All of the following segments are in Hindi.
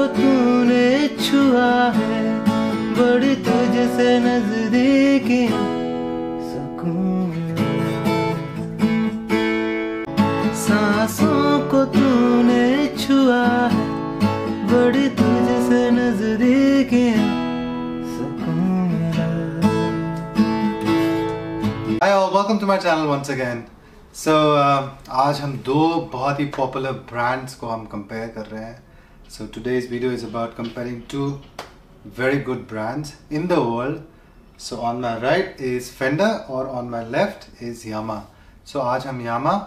को तूने छुआ है बड़ी तुझसे नजदीकी सुकून। सांसों को तूने छुआ है बड़ी तुझसे नजदीकी Hi all, welcome to my channel once again. So uh, आज हम दो बहुत ही पॉपुलर ब्रांड्स को हम कंपेयर कर रहे हैं। So today's video is about comparing two very good brands in the world. So on my right is Fender और on my left is Yamaha. So आज हम Yamaha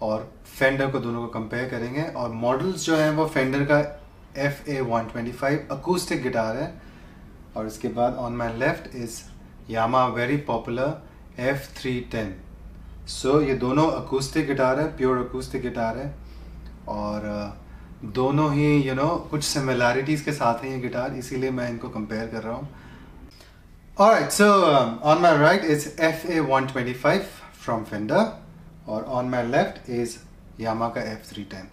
और Fender को दोनों को कंपेयर करेंगे और मॉडल्स जो हैं वो Fender अकूस्टिक गिटार है और इसके बाद on my left is Yamaha very popular F three ten so ये दोनों अकूस्टिक गिटार है प्योर अकूस्टिक गिटार है और uh, दोनों ही यू you नो know, कुछ सिमिलैरिटीज़ के साथ हैं ये गिटार इसीलिए मैं इनको कंपेयर कर रहा हूँ। Alright, so um, on my right is FA125 from Fender और on my left is Yamaha का F310.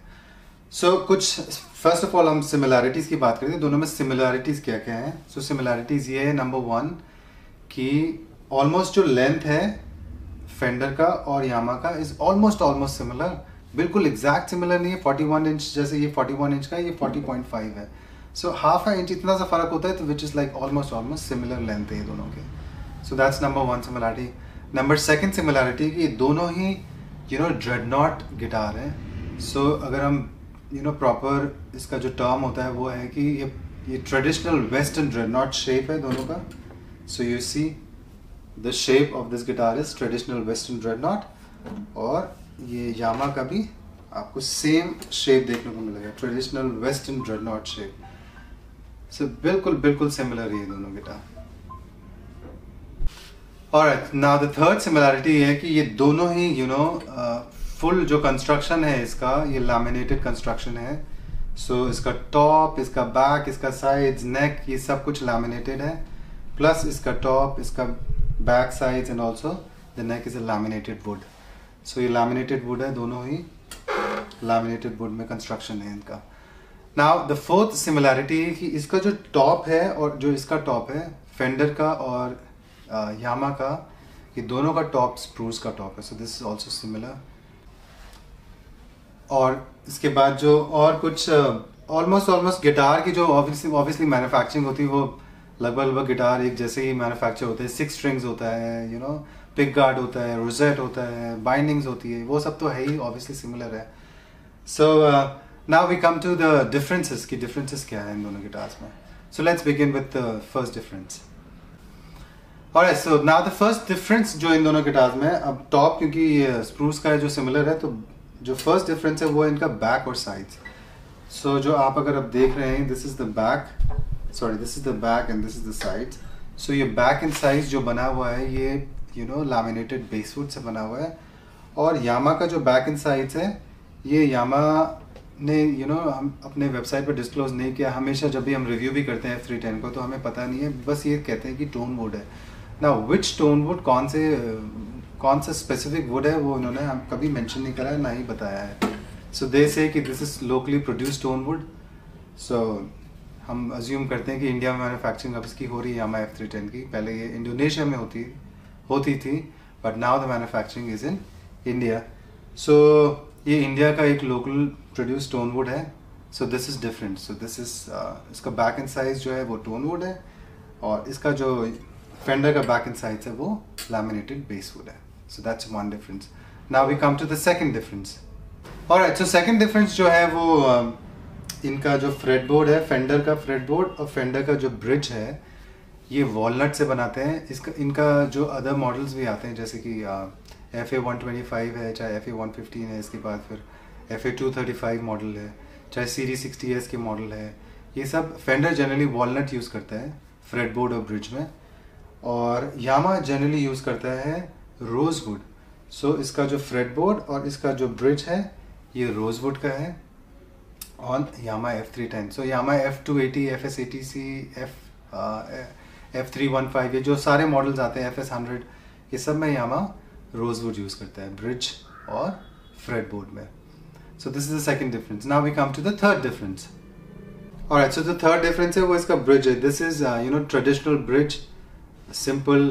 So कुछ फ़र्स्ट ऑफ़ ऑल हम सिमिलैरिटीज़ की बात करते हैं दोनों में सिमिलैरिटीज़ क्या क्या हैं? सो so, सिमिलैरिटीज़ ये है नंबर वन कि ऑलमोस्ट जो लेंथ है फेंडर का और यामा का इज़ ऑलमोस्ट ऑलमोस्ट सिमिलर बिल्कुल एग्जैक्ट सिमिलर नहीं है 41 इंच जैसे ये 41 इंच का ये 40.5 है। सो हाफ़ इंच इतना सा फ़र्क होता है तो which is like almost almost similar length है ये दोनों के। So that's number one similarity number second similarity कि दोनों ही you know dreadnought guitar है। सो अगर हम यू नो प्रॉपर इसका जो टर्म होता है, वो है कि ये ये traditional western dreadnought shape है दोनों का। So you see the shape of this guitar is traditional western dreadnought और ये यामा का भी आपको सेम शेप देखने को मिलेगा traditional western dreadnought shape so बिल्कुल बिल्कुल सिमिलर है ये दोनों गिटार और now the third similarity है कि ये दोनों ही यू नो फुल जो कंस्ट्रक्शन है इसका ये लैमिनेटेड कंस्ट्रक्शन है। सो so, इसका टॉप इसका बैक इसका साइड्स नेक ये सब कुछ लैमिनेटेड है। प्लस इसका टॉप इसका back sides and also the neck is a laminated wood so ये लैमिनेटेड वुड है दोनों ही लैमिनेटेड वुड में कंस्ट्रक्शन है इनका। नाउ द फोर्थ सिमिलैरिटी है कि इसका जो टॉप है और जो इसका टॉप है फेंडर का और यामा uh, का ये दोनों का टॉप स्प्रूस का टॉप है। So this is also similar और इसके बाद जो और कुछ ऑलमोस्ट ऑलमोस्ट गिटार की जो ऑब्वियसली ऑब्वियसली मैन्युफैक्चरिंग होती है वो लगभग लगभग गिटार एक जैसे ही मैन्युफैक्चर होते हैं। सिक्स स्ट्रिंग्स होता है यू नो पिक गार्ड होता है रोजेट होता है बाइंडिंग्स होती है वो सब तो है ही ऑब्वियसली सिमिलर है। So now we come to the differences की डिफरेंसेस क्या है इन दोनों गिटार्स में? So let's begin with the first difference और so now the first difference जो इन दोनों गिटार्स में अब टॉप क्योंकि स्प्रूस का है जो सिमिलर है तो जो फ़र्स्ट डिफरेंस है वो है इनका बैक और साइड्स सो so, जो आप अगर अब देख रहे हैं this is the back sorry this is the back and this is the sides so ये बैक एंड साइज़ जो बना हुआ है ये यू नो लैमिनेटेड बेसवुड से बना हुआ है। और यामा का जो बैक एंड साइड्स है ये यामा ने यू you नो know, हम अपने वेबसाइट पर डिस्क्लोज नहीं किया। हमेशा जब भी हम रिव्यू भी करते हैं एफ़ थ्री टेन को तो हमें पता नहीं है। बस ये कहते हैं कि टोन वुड है। ना विच टोन वुड कौन से कौन सा स्पेसिफिक वुड है वो उन्होंने हम कभी मेंशन नहीं करा है ना ही बताया है। सो दे से कि this is locally produce tone wood so हम अज्यूम करते हैं कि इंडिया में मैन्युफैक्चरिंग अब इसकी हो रही है यामा एफ़ थ्री टेन की। पहले ये इंडोनेशिया में होती होती थी but now the manufacturing is in India so ये इंडिया का एक लोकल प्रोड्यूस टोन वुड है so this is different so this is इसका बैक एंड साइज़ जो है वो टोन वुड है और इसका जो फेंडर का बैक एंड साइज़ है वो लैमिनेटेड बेस वुड है. So that's one difference now we come to the second difference और so second difference जो है वो uh, इनका जो फ्रेड बोर्ड है फेंडर का फ्रेड बोर्ड और फेंडर का जो ब्रिज है ये वॉलनट से बनाते हैं। इसका इनका जो अदर मॉडल्स भी आते हैं जैसे कि F A one twenty five है चाहे एफ़ ए वन फिफ्टीन है इसके बाद फिर F A two thirty five model है चाहे सीरी सिक्सटी एस के मॉडल है। ये सब फेंडर जनरली वॉलनट यूज़ करता है फ्रेड बोर्ड और ब्रिज में। और यामा जनरली यूज़ करता है रोजवुड सो so, इसका जो फ्रेड बोर्ड और इसका जो ब्रिज है ये रोजवुड का है on Yamaha F three ten so Yamaha F two eighty F S eighty C F F three one five ये जो सारे मॉडल्स आते हैं एफ़ एस हंड्रेड ये सब में यामा रोजवुड यूज़ करता है ब्रिज और फ्रेड बोर्ड में। So this is the second difference now we come to the third difference Alright, so the third difference है वो इसका ब्रिज है। This is you know traditional bridge simple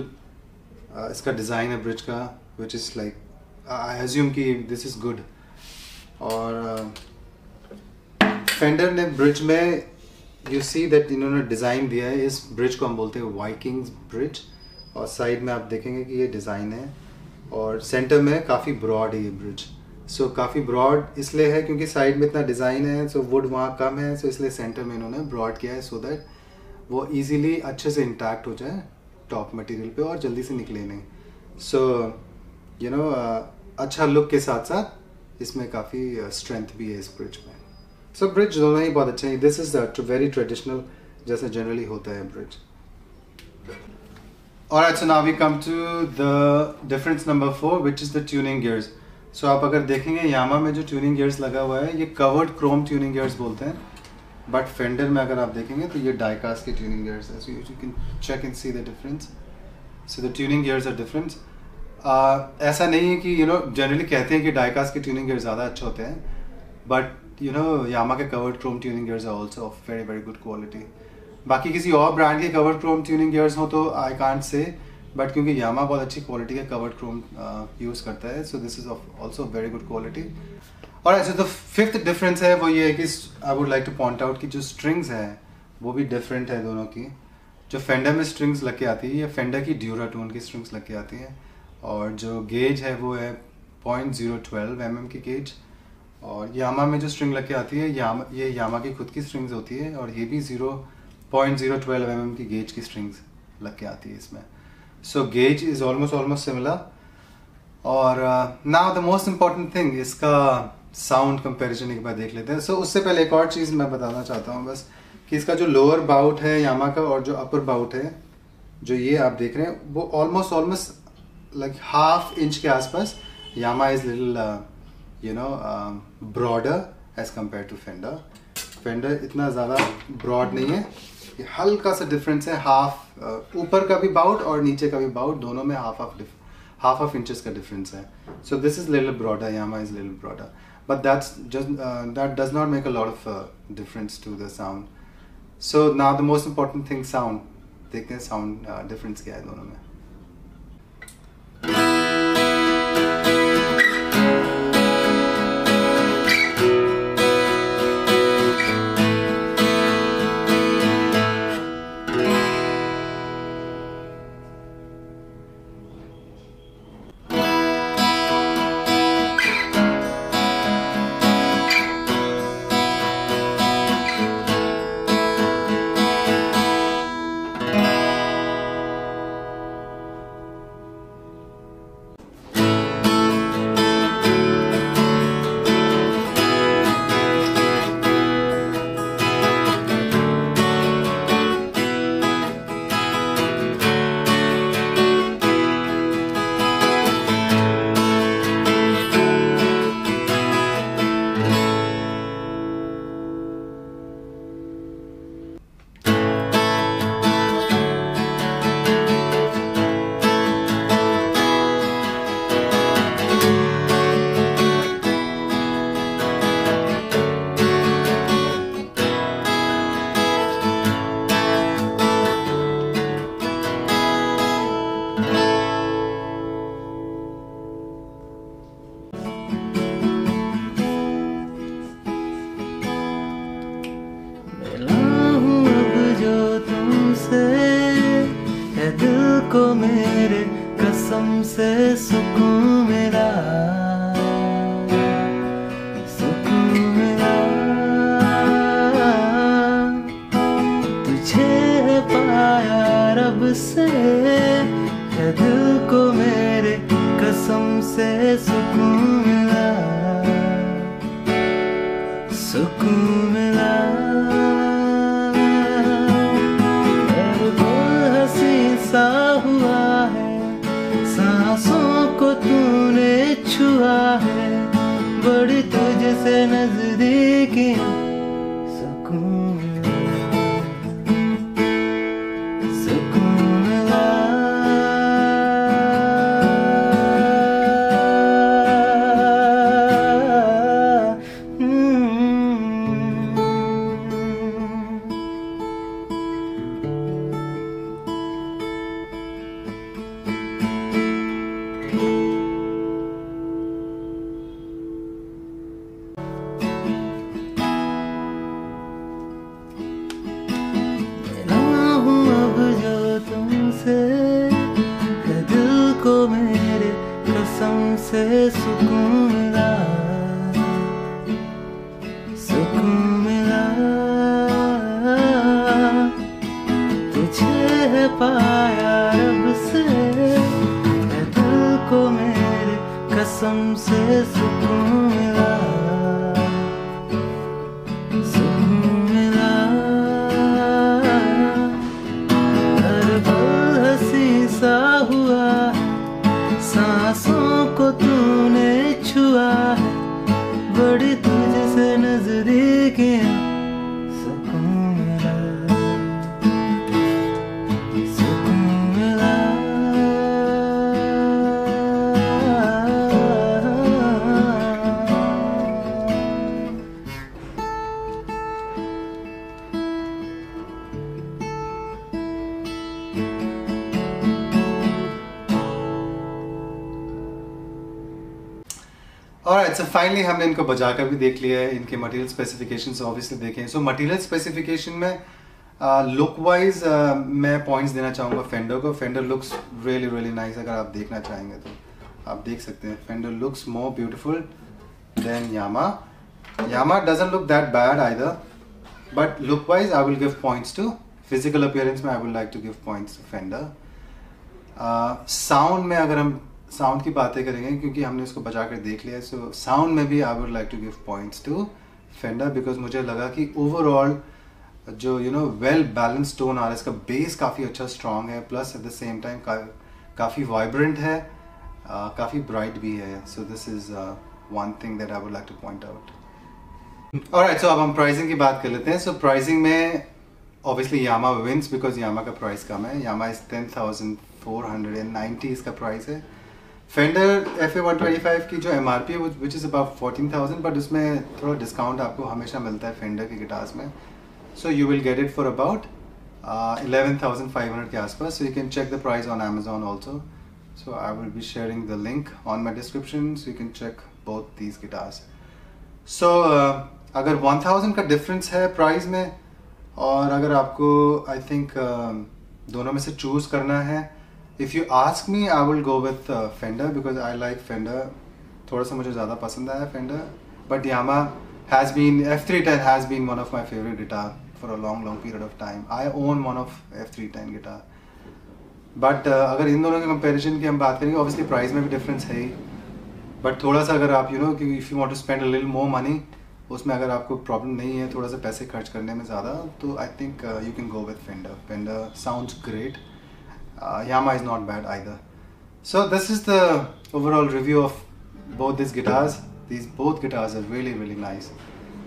इसका डिज़ाइन है ब्रिज का which is like I assume कि दिस इज़ गुड और फेंडर uh, ने ब्रिज में यू सी दैट इन्होंने डिज़ाइन दिया है इस ब्रिज को हम बोलते हैं वाइकिंग्स ब्रिज और साइड में आप देखेंगे कि ये डिज़ाइन है। और सेंटर में काफ़ी ब्रॉड है ये ब्रिज सो so, काफ़ी ब्रॉड इसलिए है क्योंकि साइड में इतना डिज़ाइन है सो वुड वहाँ कम है सो so इसलिए सेंटर में इन्होंने ब्रॉड किया है सो so दैट वो इजीली अच्छे से इंटैक्ट हो जाए टॉप मटेरियल पे और जल्दी से निकले नहीं। सो यू नो अच्छा लुक के साथ साथ इसमें काफ़ी स्ट्रेंथ uh, भी है इस ब्रिज में। सो so, ब्रिज दोनों ही बहुत अच्छे हैं। दिस इज़ वेरी ट्रेडिशनल जैसे जनरली होता है bridge Alright, so now we come to the difference number four, which is the tuning gears. So आप अगर देखेंगे यामा में जो ट्यूनिंग गियर्स लगा हुआ है ये कवर्ड क्रोम ट्यूनिंग गियर्स बोलते हैं। बट फेंडर में अगर आप देखेंगे तो ये डाइकास के ट्यूनिंग गियर्स है। So you can check and see the difference so the tuning gears are different ऐसा नहीं है कि यू नो जनरली कहते हैं कि डाइकास के ट्यूनिंग गियर ज़्यादा अच्छे होते हैं। बट यू नो यामा के covered chrome tuning gears are also of very very good quality बाकी किसी और ब्रांड के कवर्ड क्रोम ट्यूनिंग गियर्स हो तो आई कॉन्ट से बट क्योंकि यामा बहुत अच्छी क्वालिटी का कवर्ड क्रोम यूज़ करता है so this is also very good quality और ऐसे तो फिफ्थ डिफरेंस है, वो ये है कि I would like to point out कि जो स्ट्रिंग्स हैं, वो भी डिफरेंट है दोनों की। जो फेंडर में स्ट्रिंग्स लग के आती है, या फेंडर की ड्यूराटोन की स्ट्रिंग्स लग के आती हैं, और जो गेज है वो है point zero twelve m m की गेज और यामा में जो स्ट्रिंग लग के आती है यामा ये यामा की खुद की स्ट्रिंग्स होती है और ये भी zero point zero twelve m की गेज की स्ट्रिंग्स लग के आती है इसमें। So gauge is almost almost similar और now the most important thing इसका साउंड कंपैरिजन एक बार देख लेते हैं। सो so, उससे पहले एक और चीज़ मैं बताना चाहता हूँ बस कि इसका जो लोअर बाउट है यामा का और जो अपर बाउट है जो ये आप देख रहे हैं वो almost almost like half inch के आसपास Yamaha is little you know broader as compare to Fender Fender इतना ज़्यादा ब्रॉड नहीं है। हल्का सा डिफरेंस है हाफ़ uh, ऊपर का भी बाउट और नीचे का भी बाउट दोनों में half half half half inches का डिफरेंस है। So this is little broader Yamaha is little broader but that's just uh, that does not make a lot of uh, difference to the sound. So now the thing sound. देखते हैं sound uh, difference क्या है दोनों में। कसम से सुकून मेरा तुझे पाया रब से दिल को मेरे कसम से सुकून कसम से सुकून मिला सुकून मिला। हर पल हसी सा हुआ, सांसों को तूने छुआ। Finally हमने इनको बजाकर भी देख लिया है इनके मटेरियल स्पेसिफिकेशंस ऑब्वियसली देखे। हैं सो मटेरियल स्पेसिफिकेशन में लुक uh, वाइज uh, मैं पॉइंट्स देना चाहूँगा फेंडर को। Fender looks really really nice अगर आप देखना चाहेंगे तो। आप देख सकते हैं Fender looks more beautiful than Yamaha Yamaha doesn't look that bad either but look wise I will give points to physical appearance में I will like to give points to Fender sound में अगर हम साउंड की बातें करेंगे क्योंकि हमने इसको बजा कर देख लिया सो साउंड में भी I would like to give points to Fender because मुझे लगा कि ओवरऑल जो you know well balance tone आ रहा है इसका बेस काफ़ी अच्छा स्ट्रॉन्ग है plus at the same time काफ़ी वाइब्रेंट है काफ़ी ब्राइट भी है। So this is one thing that I would like to point out alright so अब हम प्राइसिंग की बात कर लेते हैं। सो so, प्राइसिंग में obviously Yamaha wins because Yamaha का प्राइस कम है। Yamaha is ten thousand four hundred and ninety इसका प्राइस है। Fender F A one twenty five की जो एम आर पी है which is about fourteen thousand but उसमें थोड़ा डिस्काउंट आपको हमेशा मिलता है फेंडर के गिटार्स में। So you will get it for about eleven thousand five hundred के आसपास। So you can check the price on Amazon also so I will be sharing the link on my description so you can check both these guitars so अगर वन थाउज़ेंड का डिफरेंस है प्राइस में और अगर आपको आई थिंक uh, दोनों में से चूज़ करना है if you ask me I will go with Fender because I like Fender थोड़ा सा मुझे ज़्यादा पसंद आया Fender but Yamaha has been F three ten has been one of my favourite guitar for a long long period of time I own one of F three guitar but अगर इन दोनों के कंपेरिजन की हम बात करेंगे ऑब्वियसली प्राइस में भी डिफरेंस है ही. बट थोड़ा सा अगर आप यू नो कि if you want to spend a little more money उसमें अगर आपको प्रॉब्लम नहीं है, थोड़ा सा पैसे खर्च करने में ज़्यादा तो I think you can go with Fender Fender sounds great uh, is not bad either. So this is the overall review of both these guitars. These both guitars are really really nice.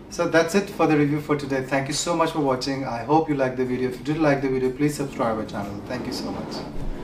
So that's it for the review for today. Thank you so much for watching. I hope you liked the video. If you did like the video, please subscribe our channel. Thank you so much.